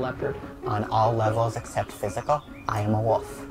leopard. On all levels except physical, I am a wolf.